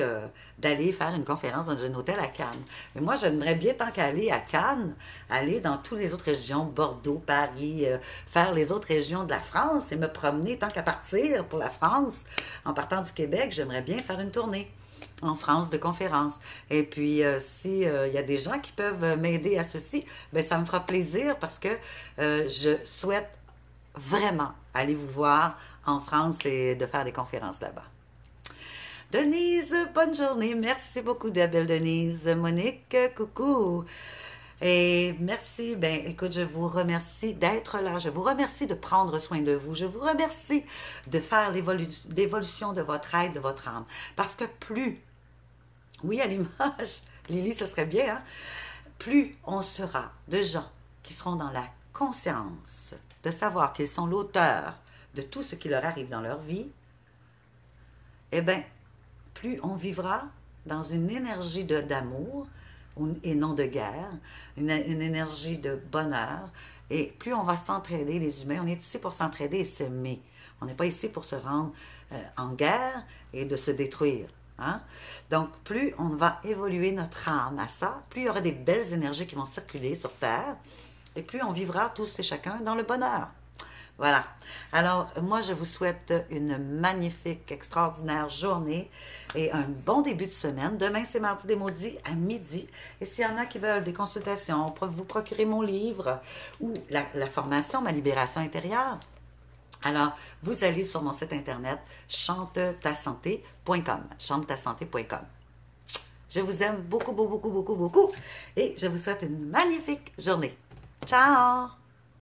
d'aller faire une conférence dans un hôtel à Cannes. Mais moi, j'aimerais bien, tant qu'aller à Cannes, aller dans toutes les autres régions, Bordeaux, Paris, faire les autres régions de la France et me promener tant qu'à partir pour la France. En partant du Québec, j'aimerais bien faire une tournée en France de conférences. Et puis, euh, s'il euh, y a des gens qui peuvent m'aider à ceci, ben, ça me fera plaisir parce que euh, je souhaite vraiment aller vous voir en France et de faire des conférences là-bas. Denise, bonne journée. Merci beaucoup, de belle Denise. Monique, coucou. Et merci, ben écoute, je vous remercie d'être là. Je vous remercie de prendre soin de vous. Je vous remercie de faire l'évolution de votre de votre âme. Parce que plus, oui, à l'image, Lily, ce serait bien, hein? plus on sera de gens qui seront dans la conscience de savoir qu'ils sont l'auteur de tout ce qui leur arrive dans leur vie, eh bien, plus on vivra dans une énergie d'amour, et non de guerre, une, énergie de bonheur. Et plus on va s'entraider, les humains, on est ici pour s'entraider et s'aimer. On n'est pas ici pour se rendre euh, en guerre et de se détruire. Hein? Donc, plus on va évoluer notre âme à ça, plus il y aura des belles énergies qui vont circuler sur Terre, et plus on vivra tous et chacun dans le bonheur. Voilà. Alors, moi, je vous souhaite une magnifique, extraordinaire journée et un bon début de semaine. Demain, c'est mardi des maudits à midi. Et s'il y en a qui veulent des consultations, vous procurer mon livre ou la, formation Ma libération intérieure, alors, vous allez sur mon site internet chantetasanté.com. Chantetasanté.com. Je vous aime beaucoup, beaucoup, beaucoup, beaucoup, beaucoup. Et je vous souhaite une magnifique journée. Ciao!